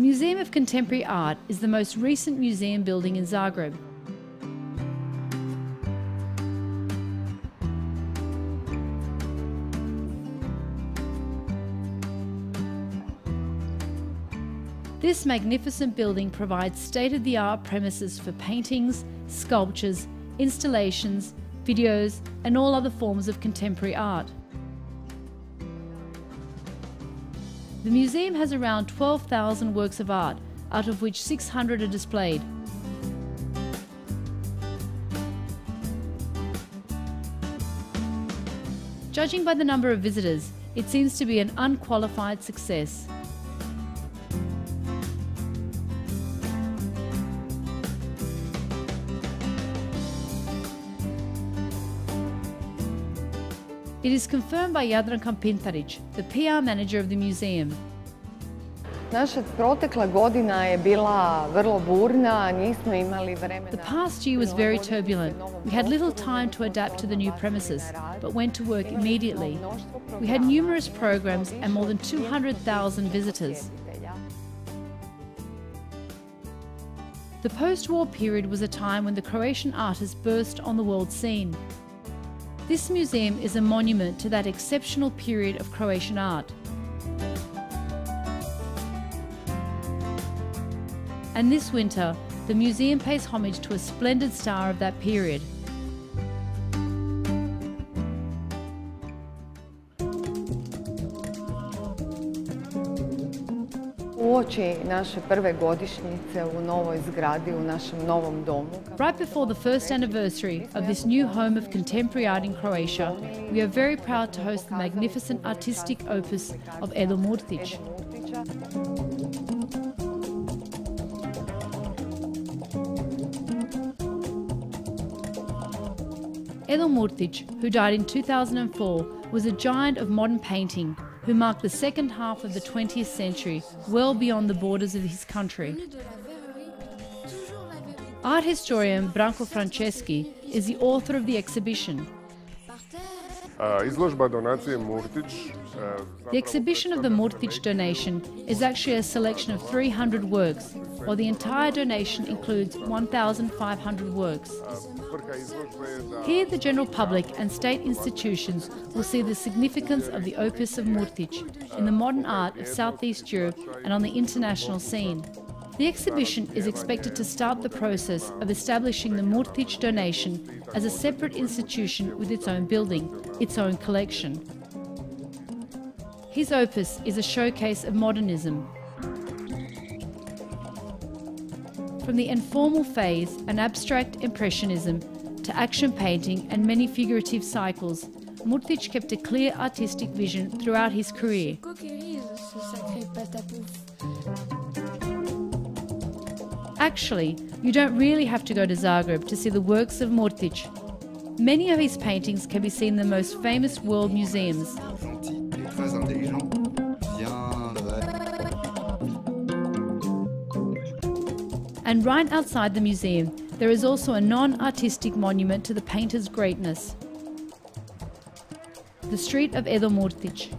The Museum of Contemporary Art is the most recent museum building in Zagreb. This magnificent building provides state of the art premises for paintings, sculptures, installations, videos, and all other forms of contemporary art. The museum has around 12,000 works of art, out of which 600 are displayed. Judging by the number of visitors, it seems to be an unqualified success. It is confirmed by Jadranka Pintaric, the PR manager of the museum. Naša protekla godina je bila vrlo burna, nismo imali vremena. The past year was very turbulent. We had little time to adapt to the new premises, but went to work immediately. We had numerous programs and more than 200,000 visitors. The post war period was a time when the Croatian artists burst on the world scene. This museum is a monument to that exceptional period of Croatian art. And this winter, the museum pays homage to a splendid star of that period. Right before the first anniversary of this new home of contemporary art in Croatia, we are very proud to host the magnificent artistic opus of Edo Murtić. Edo Murtić, who died in 2004, was a giant of modern painting who marked the second half of the 20th century well beyond the borders of his country. Art historian Branko Franceschi is the author of the exhibition. Uh, donacije Murtić. Uh, the exhibition of the Murtić donation is actually a selection of 300 works, while the entire donation includes 1,500 works. Here, the general public and state institutions will see the significance of the opus of Murtić in the modern art of Southeast Europe and on the international scene. The exhibition is expected to start the process of establishing the Murtić donation as a separate institution with its own building, its own collection. His opus is a showcase of modernism. From the informal phase and abstract impressionism to action painting and many figurative cycles, Murtić kept a clear artistic vision throughout his career. Actually, you don't really have to go to Zagreb to see the works of Murtić. Many of his paintings can be seen in the most famous world museums. And right outside the museum, there is also a non artistic monument to the painter's greatness the street of Edo Murtić.